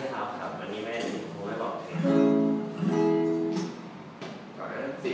ช่ครับครับวันนี้แม่ผมไม่บอกก่อนสิ